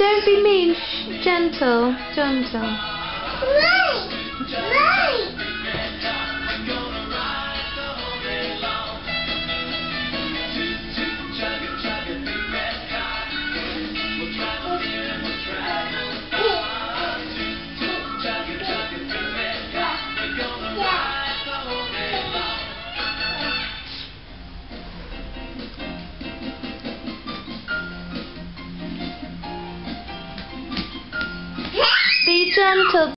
Don't be mean. Shh. Gentle, gentle. Be gentle.